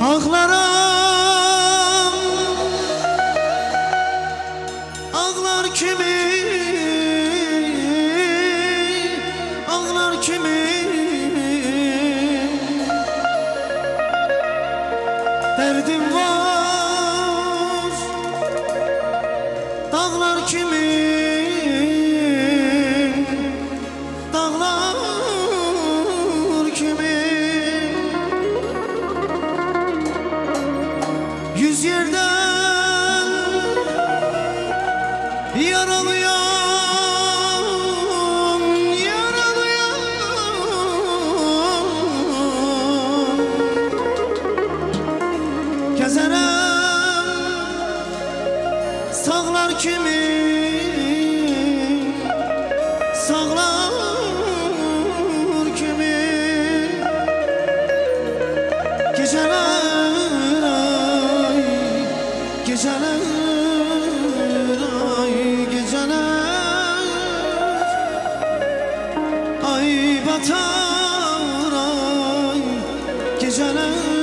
Ağlaram Ağlar kimi? Ağlar kimi? Derdim var Dağlar kimi? Geceler.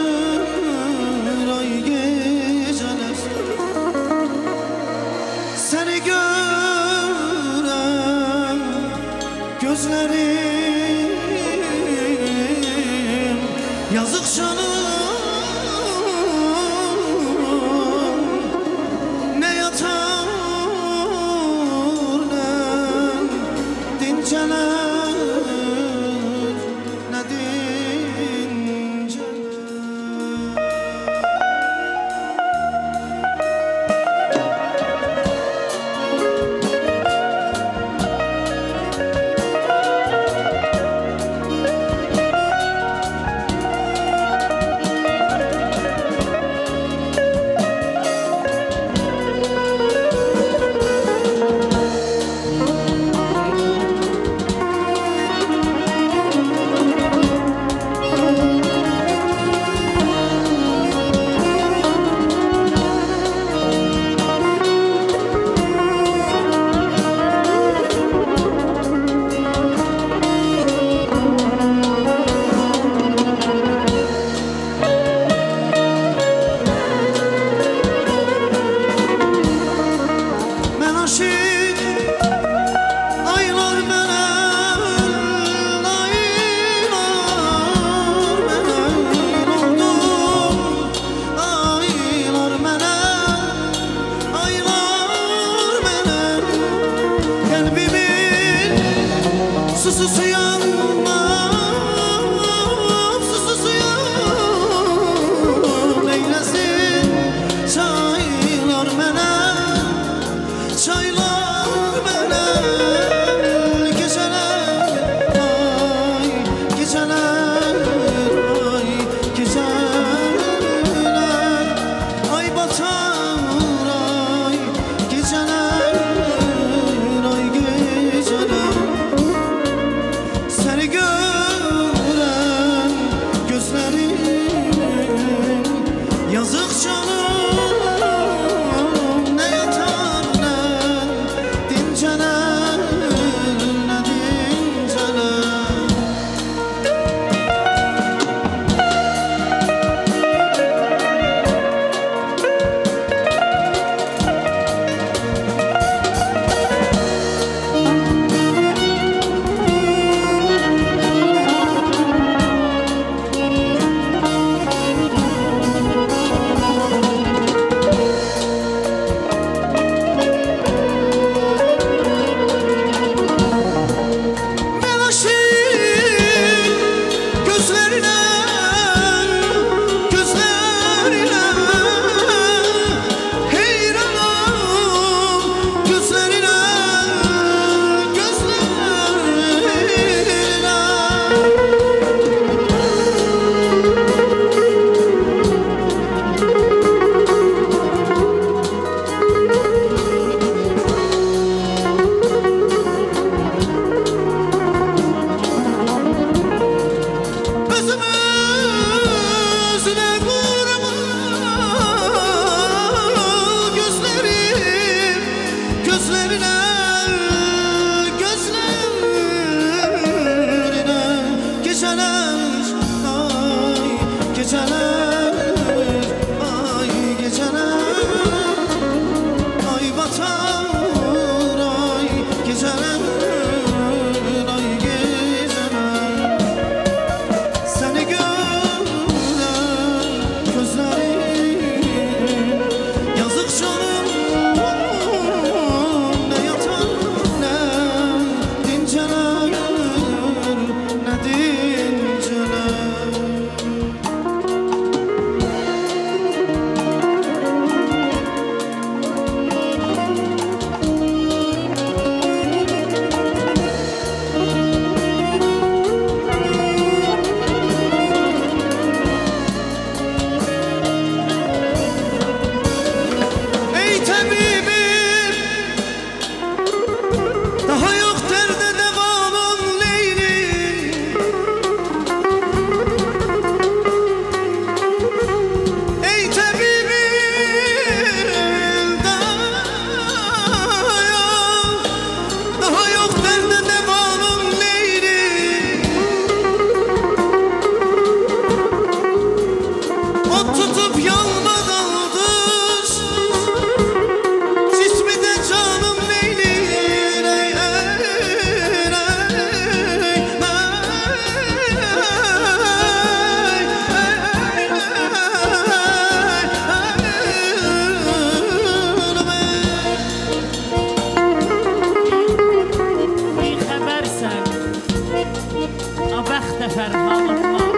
fərhalımdan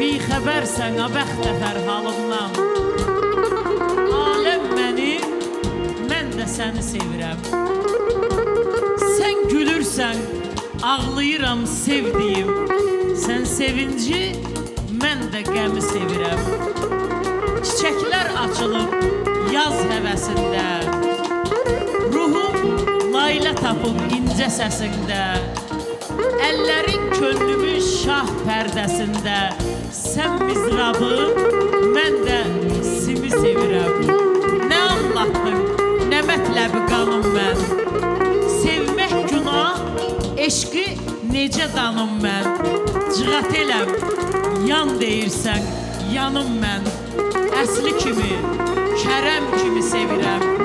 Bixəbərsən a bəxtə fərhalımdan Aləm məni, mən də səni sevirəm Sən gülürsən, ağlayıram sevdiyim Sən sevinci, mən də qəmi sevirəm Çiçəklər açılıb yaz həvəsində Ruhum layla tapıb incə səsində. Əllərin könlümün şah pərdəsində Sən mizrabı, mən də simi sevirəm Nə anlatdın, nə mətləbi qanım mən. Sevmək günah, eşqi necə danım mən. Cığat eləm, yan deyirsən, yanım mən. Əsli kimi, kərəm kimi sevirəm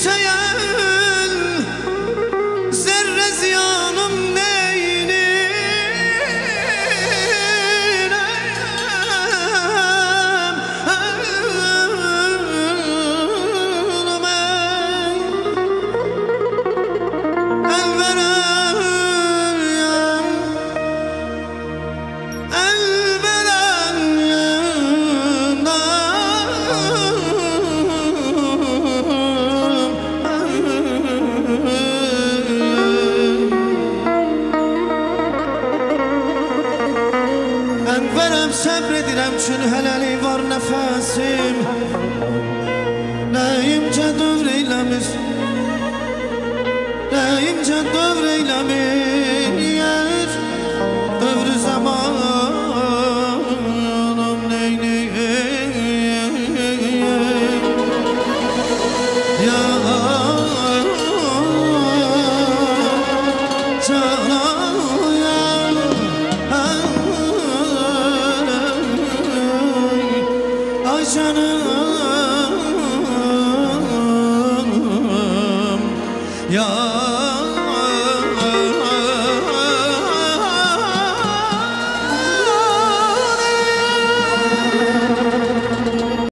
岁月。Ənvərəm səbr edirəm çün hələli var nəfəsim Nəyimcə dövr eyləmir Nəyimcə dövr eyləmir Krishna